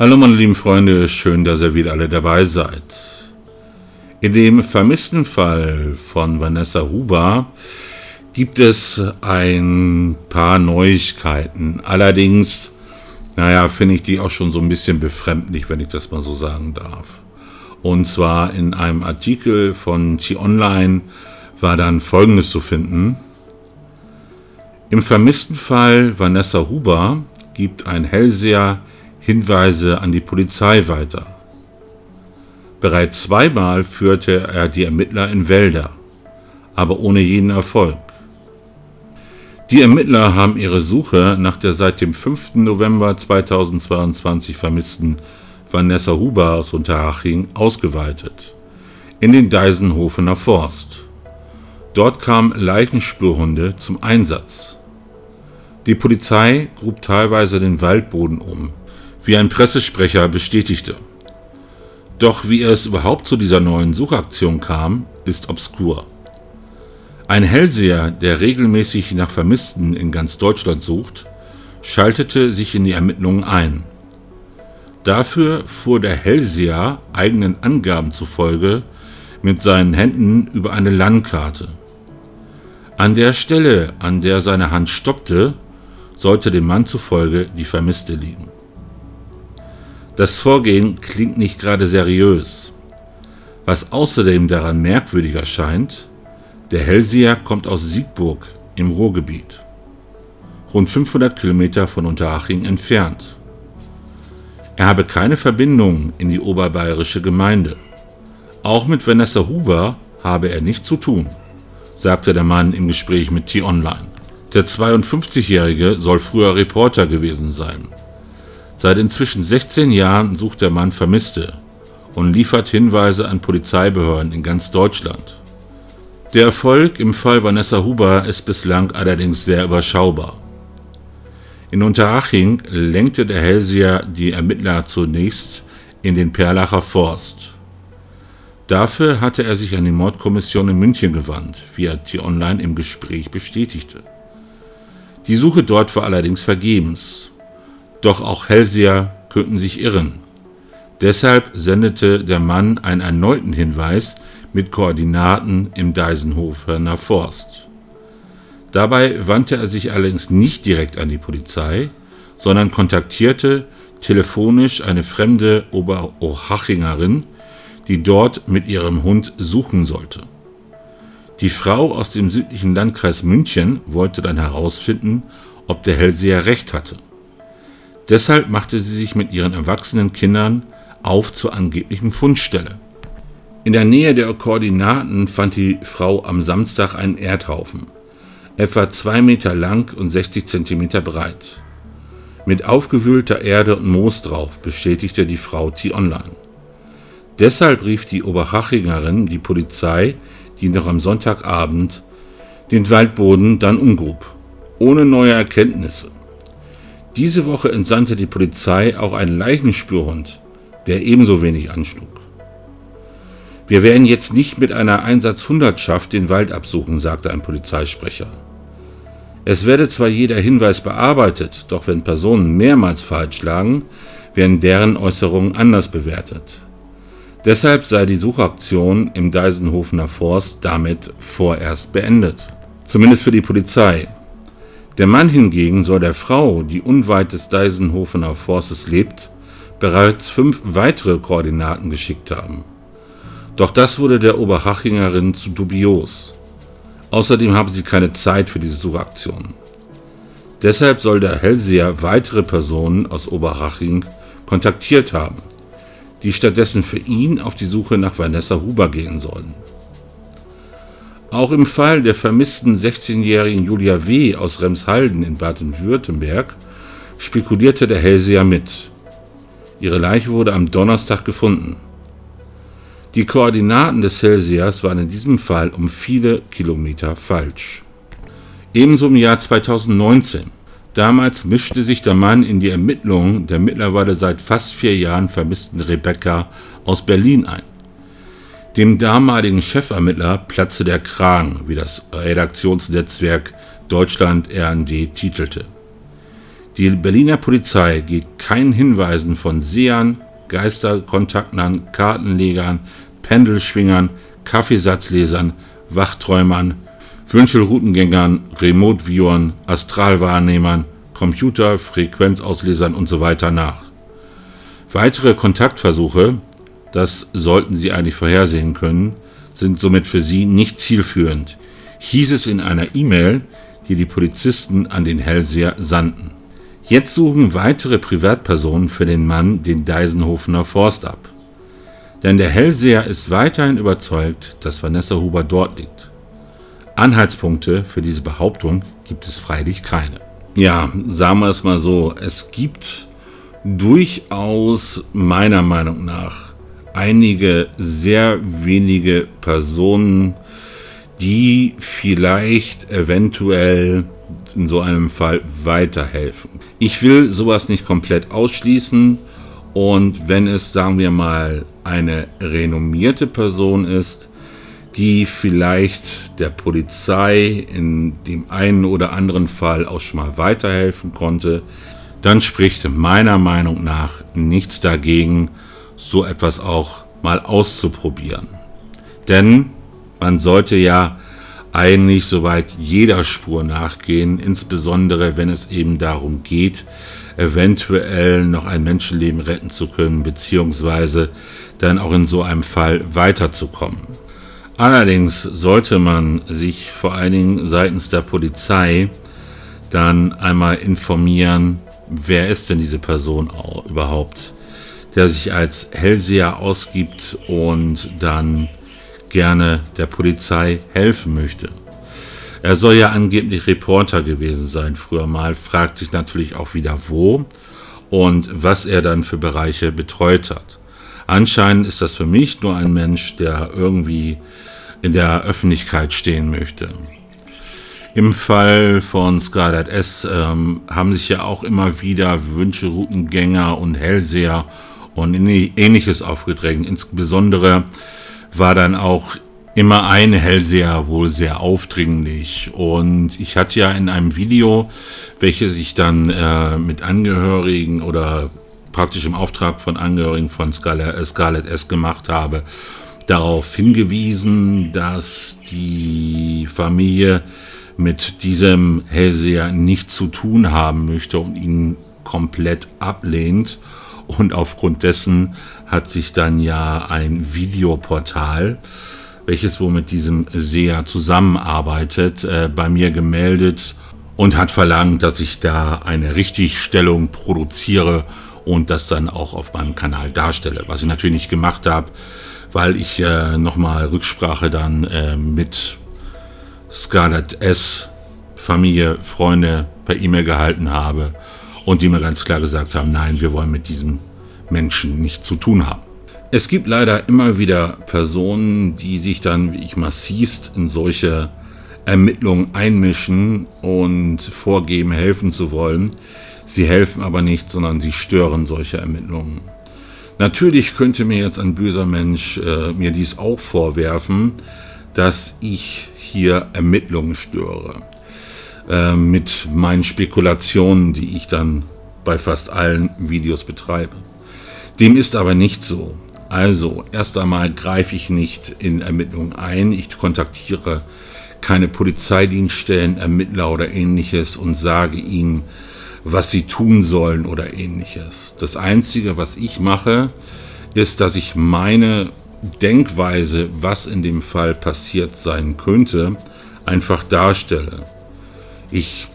Hallo meine lieben Freunde, schön, dass ihr wieder alle dabei seid. In dem vermissten Fall von Vanessa Huber gibt es ein paar Neuigkeiten. Allerdings, naja, finde ich die auch schon so ein bisschen befremdlich, wenn ich das mal so sagen darf. Und zwar in einem Artikel von T-Online war dann Folgendes zu finden. Im vermissten Fall Vanessa Huber gibt ein Hellseher Hinweise an die Polizei weiter. Bereits zweimal führte er die Ermittler in Wälder, aber ohne jeden Erfolg. Die Ermittler haben ihre Suche nach der seit dem 5. November 2022 vermissten Vanessa Huber aus Unterhaching ausgeweitet in den Deisenhofener Forst. Dort kamen Leichenspürhunde zum Einsatz. Die Polizei grub teilweise den Waldboden um, wie ein Pressesprecher bestätigte. Doch wie es überhaupt zu dieser neuen Suchaktion kam, ist obskur. Ein Hellseher, der regelmäßig nach Vermissten in ganz Deutschland sucht, schaltete sich in die Ermittlungen ein. Dafür fuhr der Hellseher eigenen Angaben zufolge mit seinen Händen über eine Landkarte. An der Stelle, an der seine Hand stoppte, sollte dem Mann zufolge die Vermisste liegen. Das Vorgehen klingt nicht gerade seriös. Was außerdem daran merkwürdig erscheint, der Hellseher kommt aus Siegburg im Ruhrgebiet, rund 500 Kilometer von Unterhaching entfernt. Er habe keine Verbindung in die oberbayerische Gemeinde. Auch mit Vanessa Huber habe er nichts zu tun, sagte der Mann im Gespräch mit T-Online. Der 52-Jährige soll früher Reporter gewesen sein. Seit inzwischen 16 Jahren sucht der Mann Vermisste und liefert Hinweise an Polizeibehörden in ganz Deutschland. Der Erfolg im Fall Vanessa Huber ist bislang allerdings sehr überschaubar. In Unterhaching lenkte der Hellseher die Ermittler zunächst in den Perlacher Forst. Dafür hatte er sich an die Mordkommission in München gewandt, wie er T-Online im Gespräch bestätigte. Die Suche dort war allerdings vergebens. Doch auch Hellseher könnten sich irren. Deshalb sendete der Mann einen erneuten Hinweis mit Koordinaten im Deisenhoferner Forst. Dabei wandte er sich allerdings nicht direkt an die Polizei, sondern kontaktierte telefonisch eine fremde Oberohachingerin, die dort mit ihrem Hund suchen sollte. Die Frau aus dem südlichen Landkreis München wollte dann herausfinden, ob der Hellseher recht hatte. Deshalb machte sie sich mit ihren erwachsenen Kindern auf zur angeblichen Fundstelle. In der Nähe der Koordinaten fand die Frau am Samstag einen Erdhaufen, etwa zwei Meter lang und 60 Zentimeter breit. Mit aufgewühlter Erde und Moos drauf, bestätigte die Frau T-Online. Deshalb rief die Oberhachingerin die Polizei, die noch am Sonntagabend den Waldboden dann umgrub, ohne neue Erkenntnisse. Diese Woche entsandte die Polizei auch einen Leichenspürhund, der ebenso wenig anschlug. Wir werden jetzt nicht mit einer Einsatzhundertschaft den Wald absuchen, sagte ein Polizeisprecher. Es werde zwar jeder Hinweis bearbeitet, doch wenn Personen mehrmals falsch lagen, werden deren Äußerungen anders bewertet. Deshalb sei die Suchaktion im Deisenhofener Forst damit vorerst beendet. Zumindest für die Polizei. Der Mann hingegen soll der Frau, die unweit des Deisenhofener Forstes lebt, bereits fünf weitere Koordinaten geschickt haben. Doch das wurde der Oberhachingerin zu dubios. Außerdem habe sie keine Zeit für diese Suchaktion. Deshalb soll der Hellseher weitere Personen aus Oberhaching kontaktiert haben, die stattdessen für ihn auf die Suche nach Vanessa Huber gehen sollen. Auch im Fall der vermissten 16-jährigen Julia W. aus Remshalden in Baden-Württemberg spekulierte der Hellseher mit. Ihre Leiche wurde am Donnerstag gefunden. Die Koordinaten des Hellsehers waren in diesem Fall um viele Kilometer falsch. Ebenso im Jahr 2019. Damals mischte sich der Mann in die Ermittlungen der mittlerweile seit fast vier Jahren vermissten Rebecca aus Berlin ein. Dem damaligen Chefermittler platzte der Kragen, wie das Redaktionsnetzwerk Deutschland RND titelte. Die Berliner Polizei geht keinen Hinweisen von Sehern, Geisterkontaktern, Kartenlegern, Pendelschwingern, Kaffeesatzlesern, Wachträumern, Wünschelroutengängern, Remote-Viewern, Astralwahrnehmern, Computer, Frequenzauslesern und so nach. Weitere Kontaktversuche, das sollten Sie eigentlich vorhersehen können, sind somit für Sie nicht zielführend, hieß es in einer E-Mail, die die Polizisten an den Hellseher sandten. Jetzt suchen weitere Privatpersonen für den Mann den Deisenhofener Forst ab. Denn der Hellseher ist weiterhin überzeugt, dass Vanessa Huber dort liegt. Anhaltspunkte für diese Behauptung gibt es freilich keine. Ja, sagen wir es mal so, es gibt durchaus meiner Meinung nach einige sehr wenige Personen, die vielleicht eventuell in so einem Fall weiterhelfen. Ich will sowas nicht komplett ausschließen und wenn es, sagen wir mal, eine renommierte Person ist, die vielleicht der Polizei in dem einen oder anderen Fall auch schon mal weiterhelfen konnte, dann spricht meiner Meinung nach nichts dagegen, so etwas auch mal auszuprobieren. Denn man sollte ja eigentlich soweit jeder Spur nachgehen, insbesondere wenn es eben darum geht, eventuell noch ein Menschenleben retten zu können, beziehungsweise dann auch in so einem Fall weiterzukommen. Allerdings sollte man sich vor allen Dingen seitens der Polizei dann einmal informieren, wer ist denn diese Person überhaupt, der sich als Hellseher ausgibt und dann gerne der Polizei helfen möchte. Er soll ja angeblich Reporter gewesen sein früher mal, fragt sich natürlich auch wieder wo und was er dann für Bereiche betreut hat. Anscheinend ist das für mich nur ein Mensch, der irgendwie in der Öffentlichkeit stehen möchte. Im Fall von Scarlett S. Ähm, haben sich ja auch immer wieder Wünscheroutengänger und Hellseher und ähnliches aufgedrängt. Insbesondere war dann auch immer ein Hellseher wohl sehr aufdringlich. Und ich hatte ja in einem Video, welches ich dann äh, mit Angehörigen oder praktisch im Auftrag von Angehörigen von Scarlett, Scarlett S gemacht habe, darauf hingewiesen, dass die Familie mit diesem Hellseher nichts zu tun haben möchte und ihn komplett ablehnt. Und aufgrund dessen hat sich dann ja ein Videoportal, welches wohl mit diesem Seher zusammenarbeitet, äh, bei mir gemeldet und hat verlangt, dass ich da eine Richtigstellung produziere und das dann auch auf meinem Kanal darstelle. Was ich natürlich nicht gemacht habe, weil ich äh, nochmal Rücksprache dann äh, mit Scarlett S. Familie, Freunde per E-Mail gehalten habe und die mir ganz klar gesagt haben, nein, wir wollen mit diesem Menschen nichts zu tun haben. Es gibt leider immer wieder Personen, die sich dann, wie ich massivst in solche Ermittlungen einmischen und vorgeben, helfen zu wollen. Sie helfen aber nicht, sondern sie stören solche Ermittlungen. Natürlich könnte mir jetzt ein böser Mensch äh, mir dies auch vorwerfen, dass ich hier Ermittlungen störe. Äh, mit meinen Spekulationen, die ich dann bei fast allen Videos betreibe. Dem ist aber nicht so. Also, erst einmal greife ich nicht in Ermittlungen ein. Ich kontaktiere keine Polizeidienststellen, Ermittler oder ähnliches und sage ihnen, was sie tun sollen oder ähnliches. Das Einzige, was ich mache, ist, dass ich meine Denkweise, was in dem Fall passiert sein könnte, einfach darstelle. Ich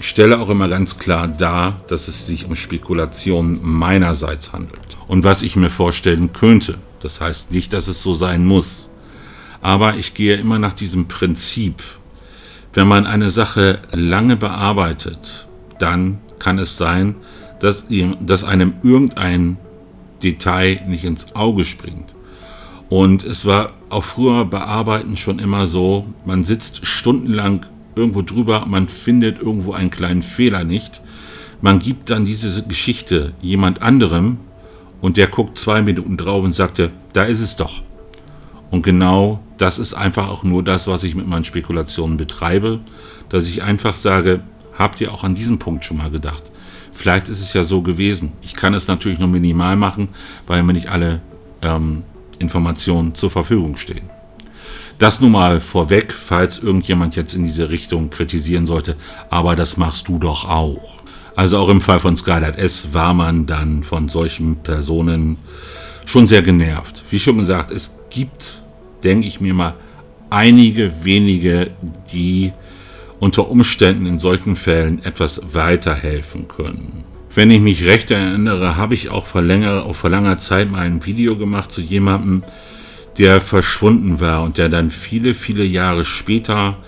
stelle auch immer ganz klar dar, dass es sich um Spekulationen meinerseits handelt und was ich mir vorstellen könnte. Das heißt nicht, dass es so sein muss. Aber ich gehe immer nach diesem Prinzip. Wenn man eine Sache lange bearbeitet, dann kann es sein, dass, ihm, dass einem irgendein Detail nicht ins Auge springt. Und es war auch früher bei Arbeiten schon immer so, man sitzt stundenlang irgendwo drüber, man findet irgendwo einen kleinen Fehler nicht. Man gibt dann diese Geschichte jemand anderem und der guckt zwei Minuten drauf und sagte, da ist es doch. Und genau das ist einfach auch nur das, was ich mit meinen Spekulationen betreibe, dass ich einfach sage, habt ihr auch an diesem Punkt schon mal gedacht? Vielleicht ist es ja so gewesen. Ich kann es natürlich nur minimal machen, weil mir nicht alle ähm, Informationen zur Verfügung stehen. Das nun mal vorweg, falls irgendjemand jetzt in diese Richtung kritisieren sollte, aber das machst du doch auch. Also auch im Fall von Skylight S war man dann von solchen Personen schon sehr genervt. Wie schon gesagt, es gibt, denke ich mir mal, einige wenige, die unter Umständen in solchen Fällen etwas weiterhelfen können. Wenn ich mich recht erinnere, habe ich auch vor, länger, auch vor langer Zeit mal ein Video gemacht zu jemandem, der verschwunden war und der dann viele, viele Jahre später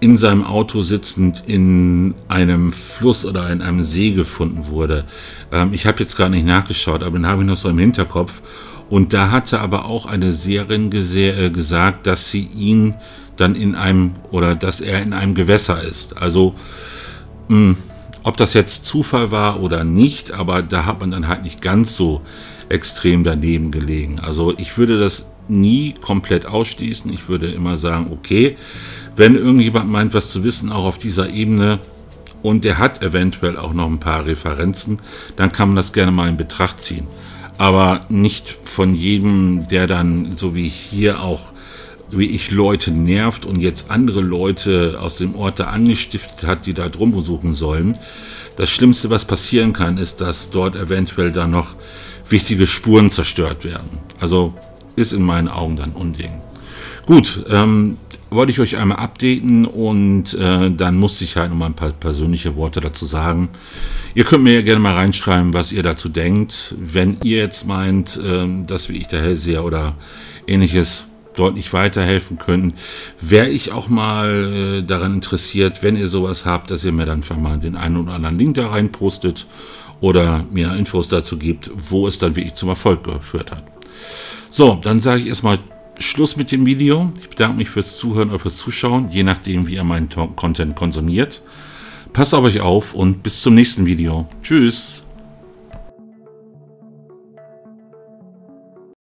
in seinem Auto sitzend in einem Fluss oder in einem See gefunden wurde. Ähm, ich habe jetzt gar nicht nachgeschaut, aber den habe ich noch so im Hinterkopf. Und da hatte aber auch eine Seherin äh, gesagt, dass sie ihn dann in einem oder dass er in einem Gewässer ist. Also mh, hm, ob das jetzt Zufall war oder nicht, aber da hat man dann halt nicht ganz so extrem daneben gelegen. Also ich würde das nie komplett ausschließen. Ich würde immer sagen, okay, wenn irgendjemand meint, was zu wissen, auch auf dieser Ebene, und der hat eventuell auch noch ein paar Referenzen, dann kann man das gerne mal in Betracht ziehen. Aber nicht von jedem, der dann, so wie hier auch, wie ich Leute nervt und jetzt andere Leute aus dem Ort da angestiftet hat, die da drum besuchen sollen. Das Schlimmste, was passieren kann, ist, dass dort eventuell dann noch wichtige Spuren zerstört werden. Also ist in meinen Augen dann Unding. Gut, ähm, wollte ich euch einmal updaten und äh, dann musste ich halt noch mal ein paar persönliche Worte dazu sagen. Ihr könnt mir ja gerne mal reinschreiben, was ihr dazu denkt. Wenn ihr jetzt meint, äh, dass wie ich der Hellseher oder ähnliches deutlich weiterhelfen können, wäre ich auch mal äh, daran interessiert, wenn ihr sowas habt, dass ihr mir dann einfach mal den einen oder anderen Link da rein postet oder mir Infos dazu gibt, wo es dann wirklich zum Erfolg geführt hat. So, dann sage ich erstmal Schluss mit dem Video. Ich bedanke mich fürs Zuhören oder fürs Zuschauen, je nachdem, wie ihr meinen Content konsumiert. Passt auf euch auf und bis zum nächsten Video. Tschüss.